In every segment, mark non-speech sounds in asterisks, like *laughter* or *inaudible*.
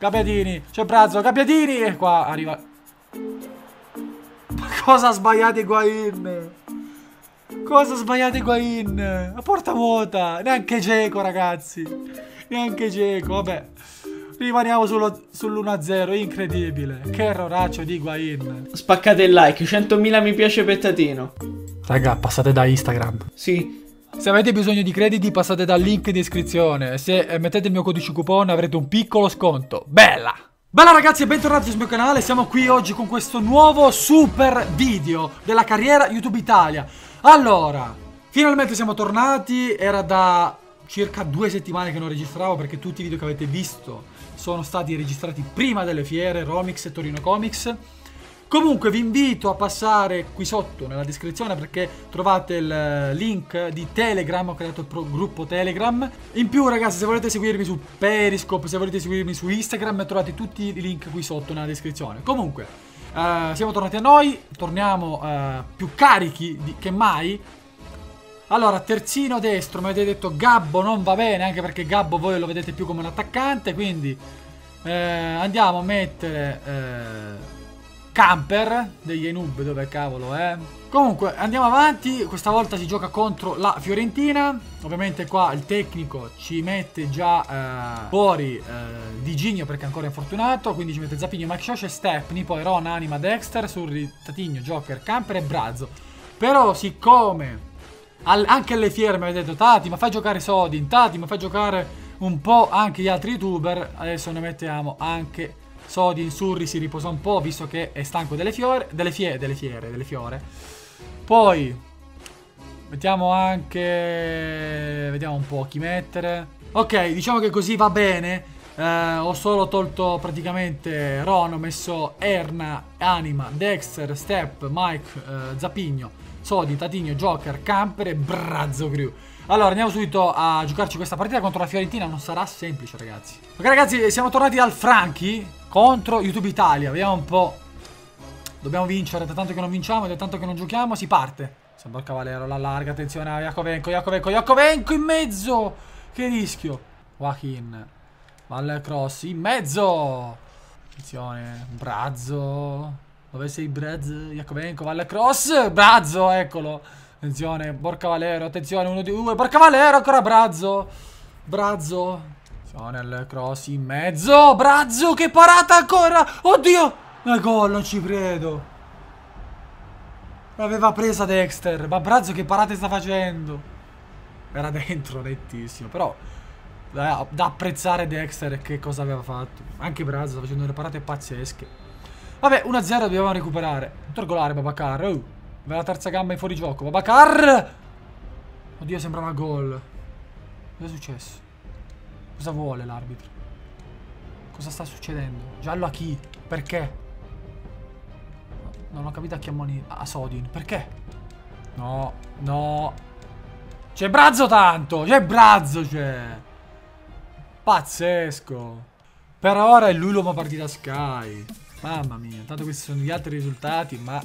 Gabbiadini, c'è Brazzo, Gabbiadini! E qua arriva... Ma cosa ha sbagliato Higuain? Cosa ha sbagliato Higuain? La porta vuota, neanche Geco ragazzi. Neanche Geco, vabbè. Rimaniamo sull'1-0, incredibile. Che erroraccio di Higuain. Spaccate il like, 100.000 mi piace pettatino. Raga, passate da Instagram. Sì. Se avete bisogno di crediti passate dal link in descrizione. Se eh, mettete il mio codice coupon avrete un piccolo sconto. Bella! Bella ragazzi e bentornati sul mio canale, siamo qui oggi con questo nuovo super video della carriera YouTube Italia Allora, finalmente siamo tornati, era da circa due settimane che non registravo perché tutti i video che avete visto sono stati registrati prima delle fiere, Romix e Torino Comics Comunque vi invito a passare qui sotto nella descrizione perché trovate il eh, link di Telegram, ho creato il gruppo Telegram. In più ragazzi se volete seguirmi su Periscope, se volete seguirmi su Instagram trovate tutti i link qui sotto nella descrizione. Comunque uh, siamo tornati a noi, torniamo uh, più carichi di, che mai. Allora, terzino destro, mi avete detto Gabbo non va bene, anche perché Gabbo voi lo vedete più come un attaccante, quindi eh, andiamo a mettere... Eh, camper degli Enub, dove cavolo è? Comunque andiamo avanti, questa volta si gioca contro la Fiorentina, ovviamente qua il tecnico ci mette già eh, fuori eh, Di Gigno perché è ancora infortunato, quindi ci mette Zappini, Shosh e Stepney, poi Ron, Anima, Dexter, Surri, Tatigno, Joker, Camper e Brazzo. Però siccome al, anche alle fiere avete detto Tati ma fai giocare Sodin, Tati ma fai giocare un po' anche gli altri youtuber, adesso ne mettiamo anche Sodi Surri si riposa un po' visto che è stanco delle fiore, delle, fie, delle fiere, delle fiore. Poi mettiamo anche, vediamo un po' chi mettere. Ok, diciamo che così va bene. Eh, ho solo tolto praticamente Ron, ho messo Erna, Anima, Dexter, Step, Mike, eh, Zapigno, Sodi, Tatigno, Joker, Camper e Brazzo Crew. Allora, andiamo subito a giocarci questa partita contro la Fiorentina. Non sarà semplice, ragazzi. Ok, ragazzi, siamo tornati dal Franchi contro YouTube Italia. Vediamo un po'. Dobbiamo vincere, da tanto che non vinciamo da tanto che non giochiamo, si parte. Sembra il cavaliere, la larga, attenzione a Iacovenco, Iacovenco, Iacovenco in mezzo! Che rischio! Joaquin, Valle Cross, in mezzo! Attenzione, Brazzo. Dove sei Brazzo? Iacovenco, Valle Cross, Brazzo, eccolo. Attenzione, Borca Valero, attenzione, uno di due, Borca Valero, ancora Brazzo. Brazzo, Attenzione al cross in mezzo. Brazzo, che parata ancora. Oddio. Ma gol, non ci credo. L'aveva presa Dexter. Ma Brazzo che parate sta facendo? Era dentro, nettissimo. Però da, da apprezzare Dexter che cosa aveva fatto. Anche Brazzo sta facendo delle parate pazzesche. Vabbè, 1-0 dobbiamo recuperare. Torgolare Babacar. Oh, aveva la terza gamba in fuorigioco. Babacar! Oddio, sembrava gol. Cosa è successo? Cosa vuole l'arbitro? Cosa sta succedendo? Giallo a chi? Perché? Non ho capito a chi ammoni... A Sodin. Perché? No, no. C'è Brazzo tanto! C'è Brazzo, c'è! Pazzesco! Per ora è lui l'uomo partita Sky. Mamma mia, tanto questi sono gli altri risultati, ma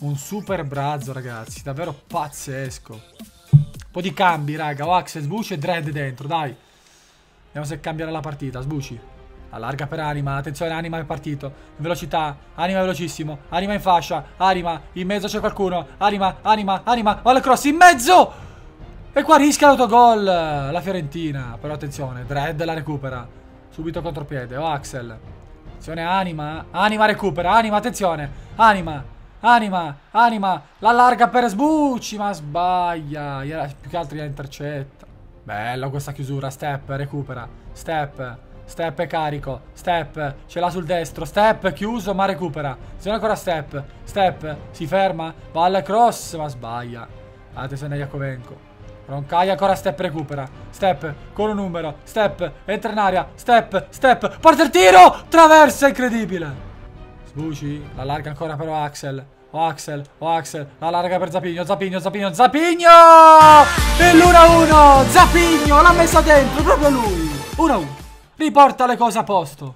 un super Brazzo, ragazzi. Davvero pazzesco. Un po' di cambi, raga. Oaxes, Bush e Dread dentro, dai. Vediamo se cambierà la partita. Sbuci. Allarga per Anima. Attenzione, Anima è partito. Velocità. Anima velocissimo. Anima in fascia. Anima. In mezzo c'è qualcuno. Anima, Anima, Anima. Vale cross in mezzo! E qua rischia l'autogol. La Fiorentina. Però attenzione. Dread la recupera. Subito contropiede. Oh, Axel. Attenzione, Anima. Anima recupera. Anima, attenzione. Anima. Anima, anima, l'allarga per Sbucci, ma sbaglia. Più che altro la intercetta. Bella questa chiusura. Step, recupera. Step. Step è carico. Step. Ce l'ha sul destro. Step chiuso ma recupera. Se ancora step. Step. Si ferma. Va al cross ma sbaglia. Attenzione a Iacovenco. Roncai ancora step recupera. Step con un numero. Step. Entra in aria. Step. Step. Parte il tiro. Traversa incredibile. Sbuci. La larga ancora però Axel. O Axel, o Axel, la larga per Zapigno, Zapigno, Zapigno, Zapigno! E l'1-1! Zapigno l'ha messa dentro, proprio lui! 1-1. Riporta le cose a posto.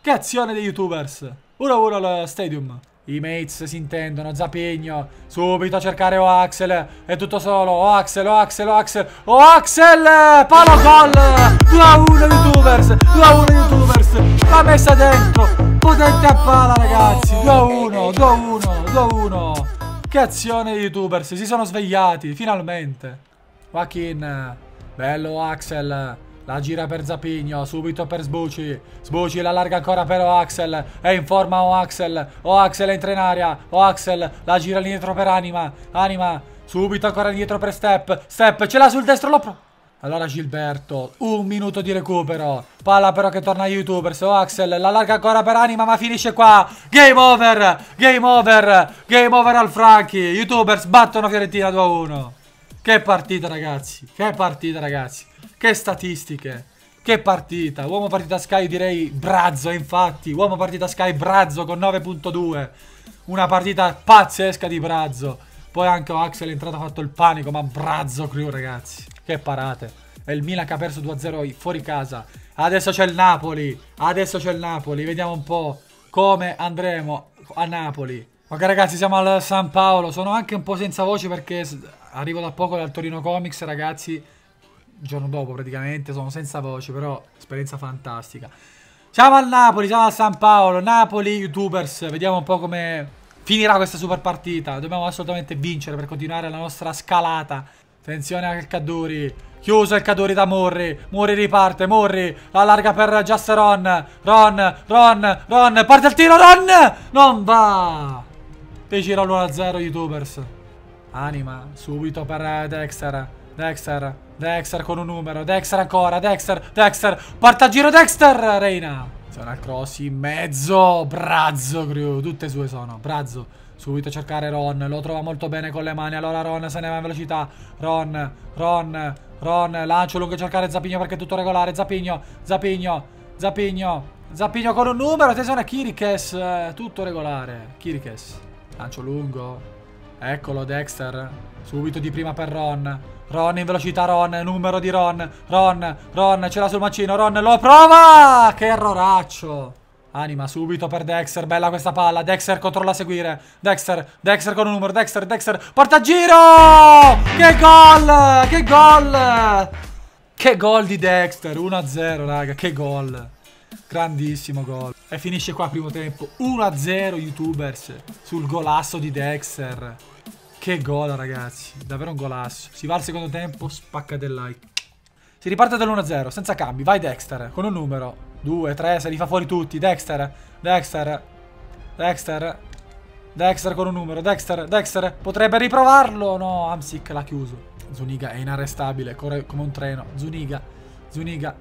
Che azione dei youtubers. 1-1 al stadium. I mates si intendono, Zapigno, subito a cercare O Axel, è tutto solo, O Axel, O Axel, O Axel, O Axel, palo gol, 2-1 youtubers, 2-1 youtubers, l'ha messa dentro. Potente a pala, ragazzi. 2-1, 2-1, 2-1. Che azione youtubers, si sono svegliati, finalmente. Joaquin, bello Axel. La gira per Zapigno, subito per Sbuci. Sbuci la larga ancora per Oaxel. È in forma Oaxel. Oaxel entra in aria. Oaxel la gira indietro per Anima. Anima, subito ancora indietro per Step. Step, ce l'ha sul destro, lo. Allora Gilberto, un minuto di recupero. Palla però che torna a YouTubers. Oh Axel, la larga ancora per Anima ma finisce qua. Game over, game over, game over al Franchi. YouTubers battono Fiorentina 2-1. Che partita ragazzi, che partita ragazzi. Che statistiche. Che partita. Uomo partita Sky direi Brazzo infatti. Uomo partita Sky Brazzo con 9.2. Una partita pazzesca di Brazzo. Poi anche Axel è entrato ha fatto il panico ma Brazzo crew ragazzi. Che parate. È il Milan che ha perso 2-0 fuori casa. Adesso c'è il Napoli. Adesso c'è il Napoli. Vediamo un po' come andremo a Napoli. Ok ragazzi siamo al San Paolo. Sono anche un po' senza voce perché arrivo da poco dal Torino Comics ragazzi. Il giorno dopo praticamente. Sono senza voce però esperienza fantastica. Siamo al Napoli, siamo al San Paolo. Napoli, youtubers. Vediamo un po' come finirà questa super partita. Dobbiamo assolutamente vincere per continuare la nostra scalata Attenzione al Caduri. Chiuso il Caduri da Morri. Morri riparte. Morri. La larga per Just Ron. Ron. Ron. Ron. Parte il tiro. Ron. Non va. E gira l'1-0 youtubers. Anima. Subito per Dexter. Dexter. Dexter con un numero. Dexter ancora. Dexter. Dexter. Porta a giro Dexter. Reina. Sono al cross in mezzo. Brazzo crew. Tutte sue sono. Brazzo. Subito a cercare Ron. Lo trova molto bene con le mani. Allora Ron se ne va in velocità. Ron, Ron, Ron. Lancio lungo a cercare Zapigno perché è tutto regolare. Zapigno, Zapigno, Zapigno. Zapigno con un numero. Attenzione, Kirikes. Eh, tutto regolare. Kirikes. Lancio lungo. Eccolo, Dexter. Subito di prima per Ron. Ron in velocità, Ron. Numero di Ron. Ron, Ron. Ce l'ha sul macino. Ron lo prova. Che erroraccio. Anima subito per Dexter, bella questa palla, Dexter controlla a seguire, Dexter, Dexter con un numero, Dexter, Dexter, porta a giro! Che gol, che gol! Che gol di Dexter, 1-0 raga, che gol, grandissimo gol. E finisce qua primo tempo, 1-0 youtubers sul golasso di Dexter. Che gol ragazzi, davvero un golasso. Si va al secondo tempo, spacca del like. Si riparte dall'1-0, senza cambi, vai Dexter, con un numero. 2, 3, se li fa fuori tutti. Dexter, Dexter, Dexter, Dexter con un numero. Dexter, Dexter, potrebbe riprovarlo. No, Amsic l'ha chiuso. Zuniga è inarrestabile, corre come un treno. Zuniga, Zuniga.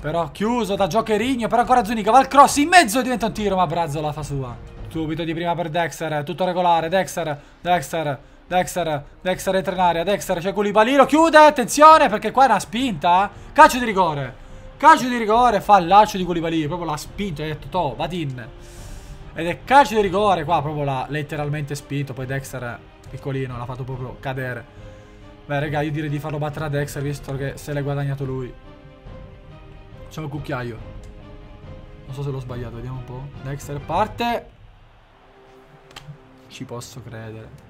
Però chiuso da Giocherigno, però ancora Zuniga. Va al cross in mezzo diventa un tiro, ma Brazzo la fa sua. Subito di prima per Dexter, tutto regolare. Dexter, Dexter, Dexter, Dexter entra in aria. Dexter, c'è Koulibaly, lo chiude, attenzione perché qua è una spinta. Calcio di rigore. Calcio di rigore fa il lancio di Koulibaly Proprio l'ha spinto e ha detto Toh, Vadin Ed è calcio di rigore Qua proprio l'ha letteralmente spinto Poi Dexter piccolino l'ha fatto proprio cadere. Beh raga io direi di farlo battere a Dexter Visto che se l'è guadagnato lui. Facciamo il cucchiaio. Non so se l'ho sbagliato Vediamo un po' Dexter parte. Ci posso credere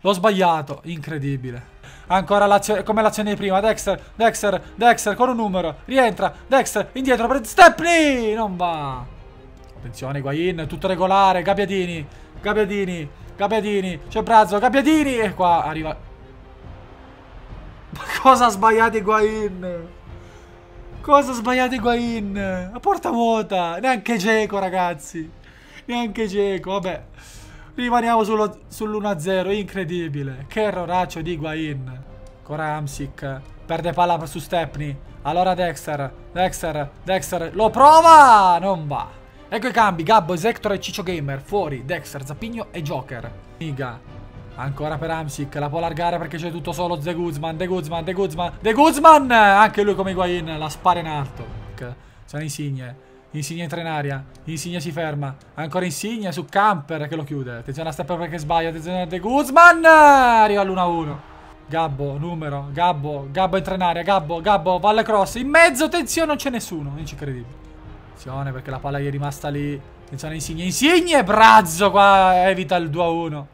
L'ho sbagliato Incredibile Ancora l'azione, come l'azione di prima. Dexter, Dexter, Dexter con un numero. Rientra, Dexter, indietro per Stepney. Non va. Attenzione, Guain, tutto regolare. Gabbiadini, Gabbiadini, Gabbiadini. C'è Brazzo, Gabbiadini. E qua arriva... Ma cosa ha sbagliato Guain? Cosa ha sbagliato Guain? A porta vuota. Neanche Geco, ragazzi. Neanche Geco, vabbè. Rimaniamo sull'1-0, incredibile. Che erroraccio di Higuain. Ancora Amsic. Perde palla su Stepney. Allora Dexter. Dexter. Dexter. Lo prova! Non va. Ecco i cambi. Gabbo, Zector e Ciccio Gamer. Fuori. Dexter, Zappigno e Joker. Miga. Ancora per Amsic. La può largare perché c'è tutto solo The Guzman. The Guzman. The Guzman. The Guzman! Anche lui come Higuain. La spara in alto. Sono insigne. Insigne entra in aria. Insigne si ferma. Ancora Insigne su Camper che lo chiude. Attenzione a Stepper perché sbaglia. Attenzione a De Guzman. Arriva all'1-1. Gabbo, numero. Gabbo. Gabbo entra in aria. Gabbo, Gabbo, valle cross. In mezzo, attenzione, non c'è nessuno. Non ci credibile. Attenzione perché la palla gli è rimasta lì. Attenzione Insigne. Insigne, Brazzo qua evita il 2-1.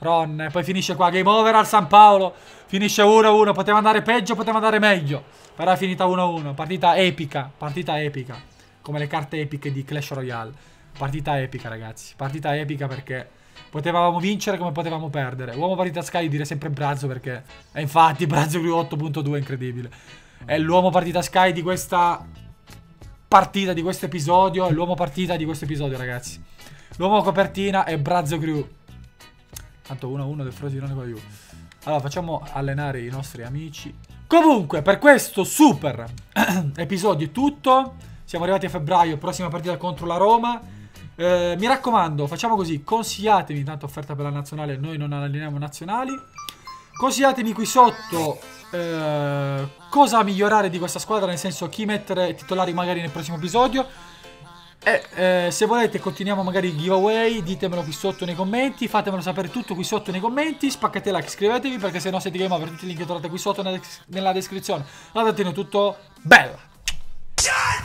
Ron, poi finisce qua. Game over al San Paolo. Finisce 1-1. Poteva andare peggio, poteva andare meglio. Però è finita 1-1. Partita epica. Partita epica. Come le carte epiche di Clash Royale. Partita epica, ragazzi. Partita epica perché potevamo vincere come potevamo perdere. Uomo partita Sky dire sempre Brazzo perché... E infatti Brazzo 8.2 è incredibile. È l'uomo partita Sky di questa partita, di questo episodio. È l'uomo partita di questo episodio, ragazzi. L'uomo copertina è Brazzo Crew. Tanto 1-1 del Frosinone con Juve. Allora, facciamo allenare i nostri amici. Comunque, per questo super *coughs* episodio è tutto. Siamo arrivati a febbraio, prossima partita contro la Roma. Eh, mi raccomando, facciamo così, consigliatemi, tanto offerta per la nazionale, noi non alleniamo nazionali. Consigliatemi qui sotto eh, cosa migliorare di questa squadra, nel senso chi mettere titolari magari nel prossimo episodio. E eh, se volete continuiamo magari il giveaway, ditemelo qui sotto nei commenti, fatemelo sapere tutto qui sotto nei commenti, spaccate like, iscrivetevi perché se no siete game over, tutti i link che trovate qui sotto nella, nella descrizione. Guardate tutto, bella! Fuck.